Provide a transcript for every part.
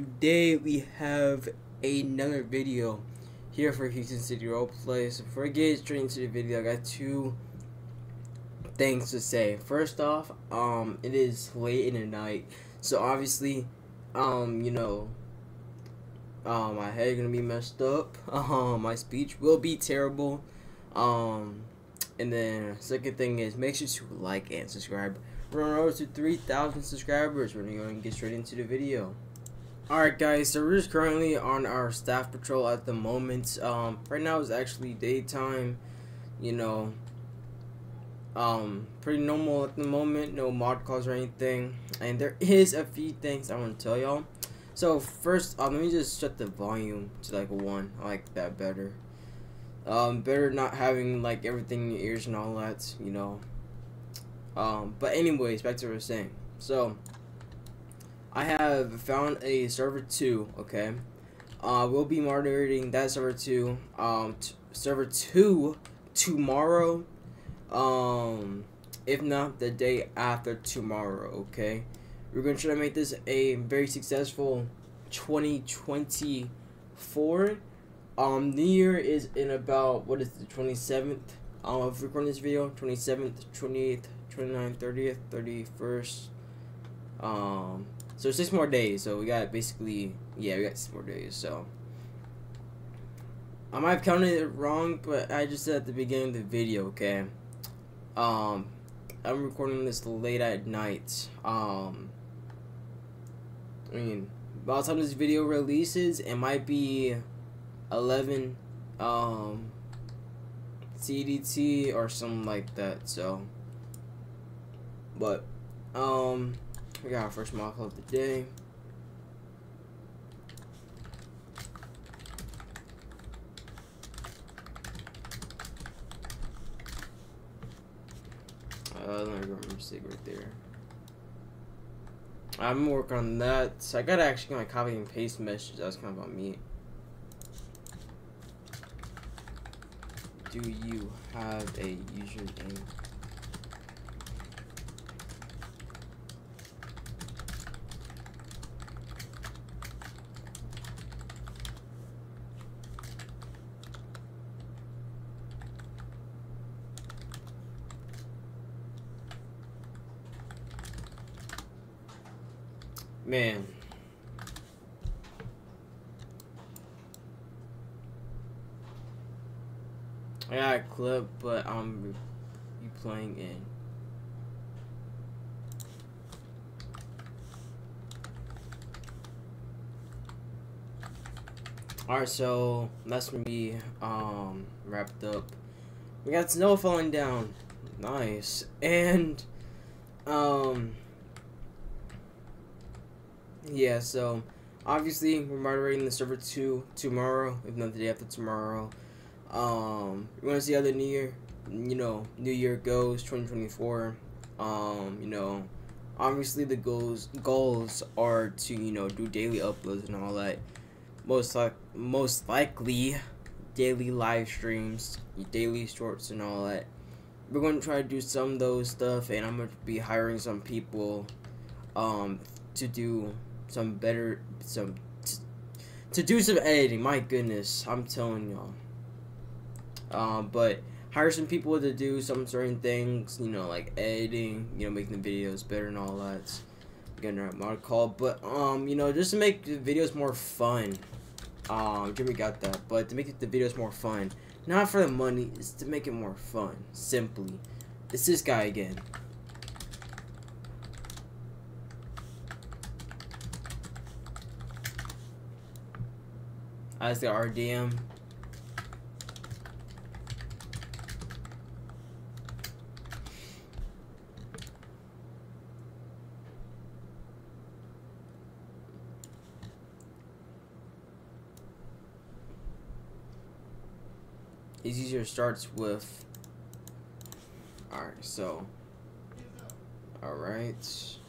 Today we have another video here for Houston City Roleplay. So before I get straight into the video, I got two things to say. First off, um, it is late in the night, so obviously, um, you know, um, my head gonna be messed up. Um, my speech will be terrible. Um, and then second thing is make sure to like and subscribe. We're on over to 3,000 subscribers. We're to get straight into the video. Alright guys, so we're just currently on our staff patrol at the moment. Um, right now is actually daytime, you know, um, pretty normal at the moment, no mod calls or anything. And there is a few things I want to tell y'all. So first, um, let me just set the volume to like one. I like that better. Um, better not having like everything in your ears and all that, you know. Um, but anyways, back to what I was saying. So, I have found a server 2, okay? Uh, we'll be moderating that server 2, um, server 2 tomorrow, um, if not the day after tomorrow, okay? We're going to try to make this a very successful 2024. Um, New Year is in about, what is the 27th? Um, of recording this video, 27th, 28th, 29th, 30th, 31st. Um, so six more days. So we got basically, yeah, we got six more days. So I might have counted it wrong, but I just said at the beginning of the video, okay. Um, I'm recording this late at night. Um, I mean, by the time this video releases, it might be 11. Um. CDT or something like that. So, but um, we got our first mock of the day. Uh, let me go mistake right there. I'm working on that. So I gotta actually my copy and paste message. That's kind of on me. do you have a username? Man. I got a clip, but I'm you playing in. Alright, so that's gonna be um wrapped up. We got snow falling down. Nice. And um yeah, so obviously we're moderating the server to tomorrow, if not the day after tomorrow. Um, we want to see how the new year, you know, new year goes, 2024. Um, you know, obviously the goals goals are to you know do daily uploads and all that. Most like most likely, daily live streams, daily shorts and all that. We're going to try to do some of those stuff, and I'm going to be hiring some people, um, to do some better some. To do some editing, my goodness, I'm telling y'all. Um, but hire some people to do some certain things, you know, like editing, you know, making the videos better and all that. Getting a mod call, but um, you know, just to make the videos more fun. Um, Jimmy got that, but to make the videos more fun, not for the money, it's to make it more fun. Simply, it's this guy again. As the RDM. His user starts with. Alright, so. Alright.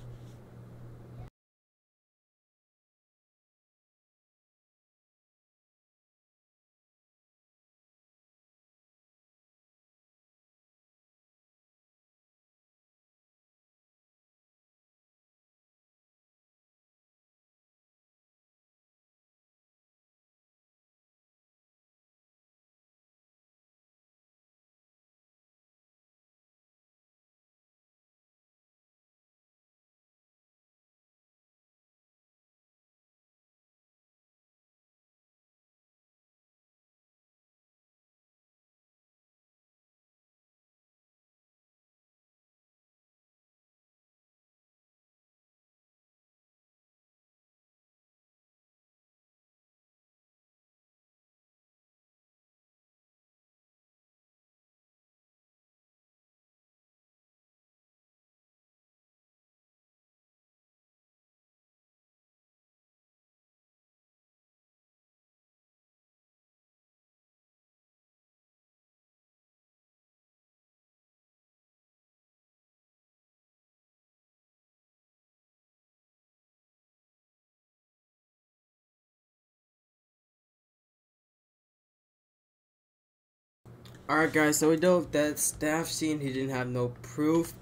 Alright guys, so we know that staff scene he didn't have no proof.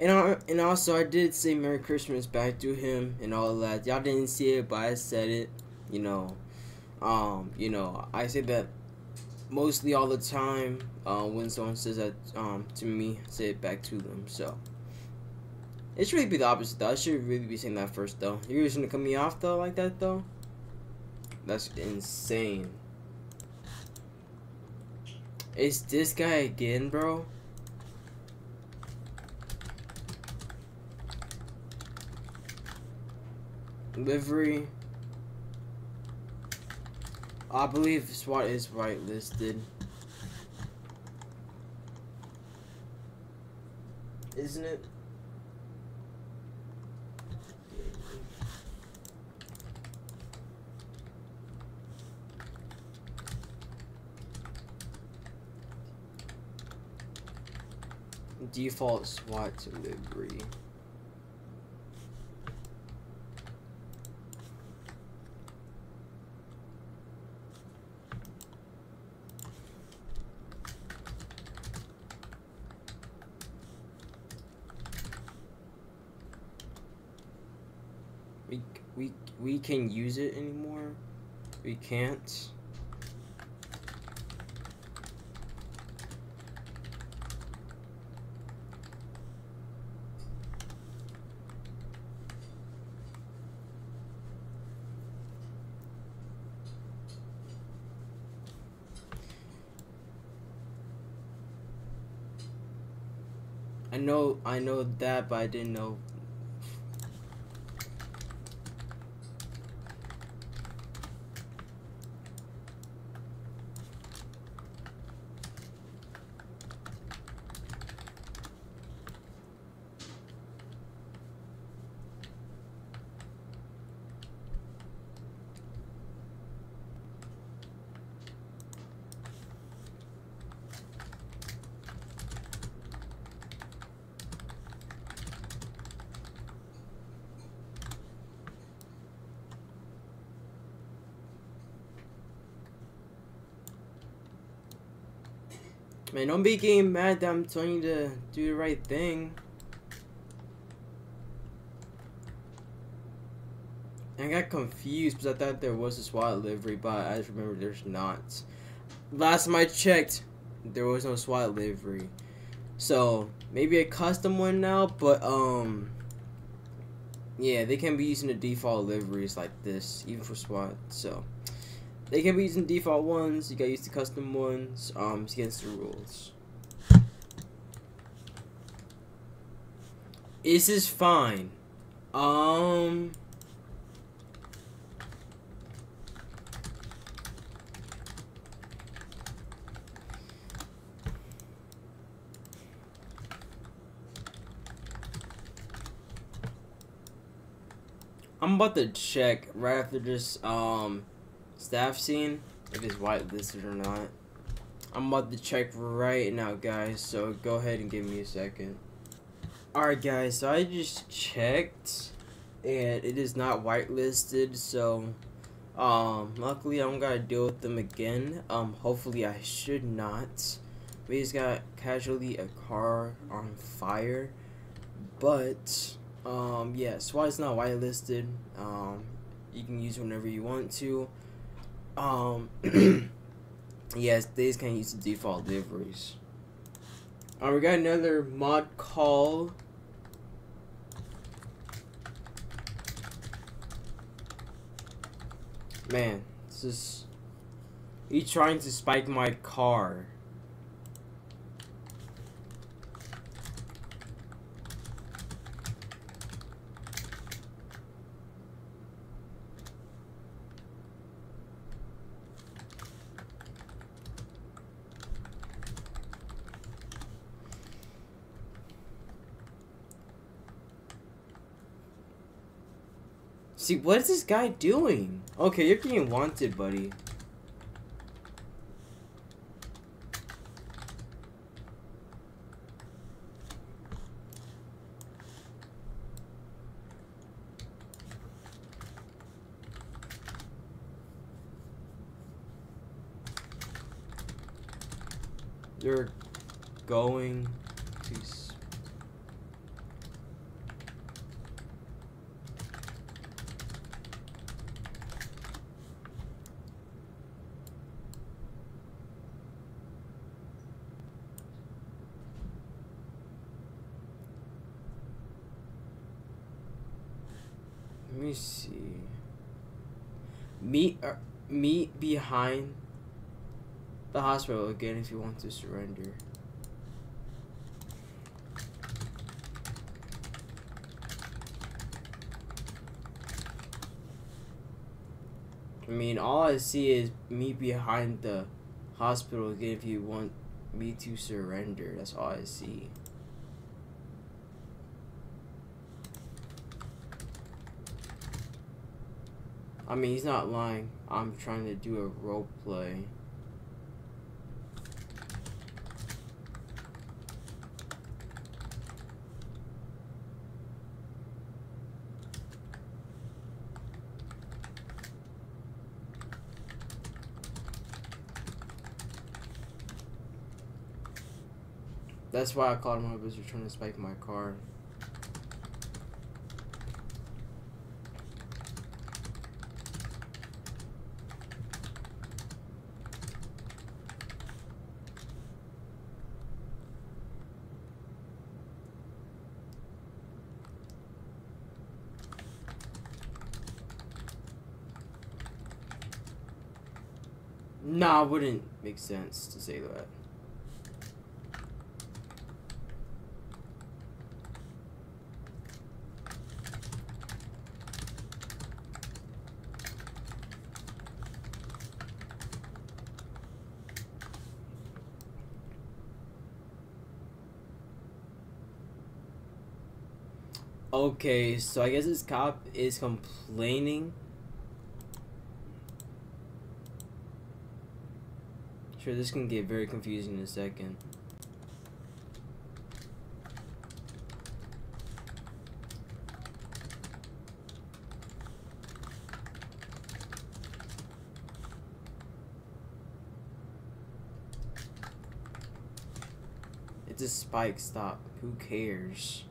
And, uh, and also I did say Merry Christmas back to him and all that. Y'all didn't see it, but I said it. You know, um, you know, I say that mostly all the time uh, when someone says that um, to me, I say it back to them. So it should really be the opposite though. I should really be saying that first though. You're just gonna cut me off though like that though. That's insane. It's this guy again, bro. Livery. I believe SWAT is whitelisted. Isn't it? Default SWAT delivery. We we we can use it anymore. We can't. I know I know that, but I didn't know Man, don't be getting mad that I'm telling you to do the right thing. I got confused because I thought there was a SWAT livery, but I just remember there's not. Last time I checked, there was no SWAT livery. So, maybe a custom one now, but, um... Yeah, they can be using the default liveries like this, even for SWAT, so... They can be using default ones. You gotta use the custom ones. Um, it's against the rules. This is fine. Um. I'm about to check right after this um staff scene if it's whitelisted or not. I'm about to check right now, guys. So go ahead and give me a second. Alright, guys. So I just checked, and it is not whitelisted. So, um, luckily I don't gotta deal with them again. Um, hopefully I should not. We just got casually a car on fire, but um, yeah, SWAT is not whitelisted. Um, you can use whenever you want to. Um, yes, these can use the default liveries. Uh, we got another mod call. Man, this is... He's trying to spike my car. See, what is this guy doing? Okay, you're being wanted, buddy. You're going to. Let me see. Meet uh, meet behind the hospital again if you want to surrender. I mean, all I see is me behind the hospital again if you want me to surrender. That's all I see. I mean, he's not lying. I'm trying to do a role play. That's why I called him up you're trying to spike my car. Nah, wouldn't make sense to say that. Okay, so I guess this cop is complaining Sure, this can get very confusing in a second. It's a spike stop. Who cares?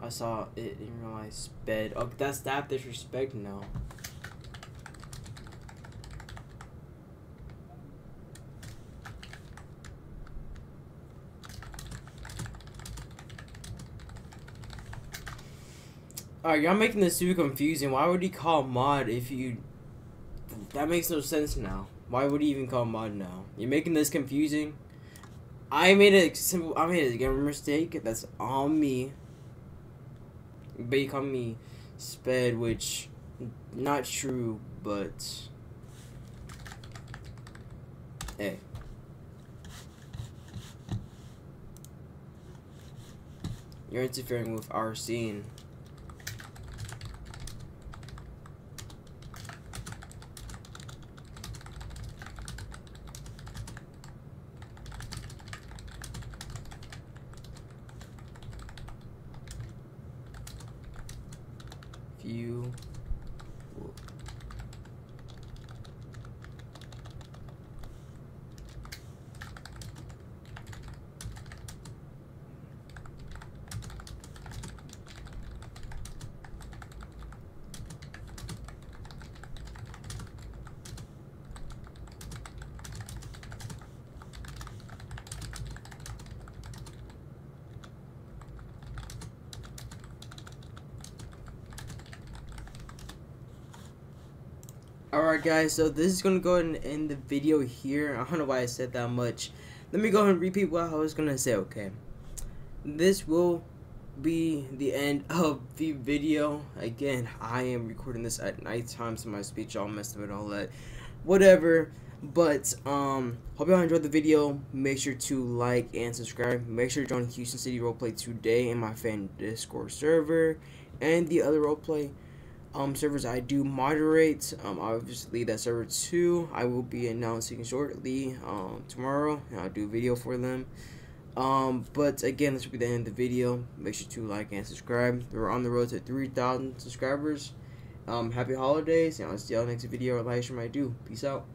I saw it in real life sped. Oh, that's that disrespect now. Alright, y'all making this super confusing. Why would he call mod if you... That makes no sense now. Why would he even call mod now? You're making this confusing. I made a simple... I made a grammar mistake. That's on me. But you call me sped, which... Not true, but... Hey. You're interfering with our scene. you Alright guys, so this is going to go ahead and end the video here. I don't know why I said that much. Let me go ahead and repeat what I was going to say, okay. This will be the end of the video. Again, I am recording this at nighttime, so my speech all messed up and all that. Whatever. But, um, hope y'all enjoyed the video. Make sure to like and subscribe. Make sure to join Houston City Roleplay today in my fan Discord server. And the other roleplay um, servers I do moderate. Um, obviously that server two I will be announcing shortly um, tomorrow. And I'll do a video for them. Um, but again, this will be the end of the video. Make sure to like and subscribe. We're on the road to 3,000 subscribers. Um, happy holidays, and I'll see y'all next video or live stream I do. Peace out.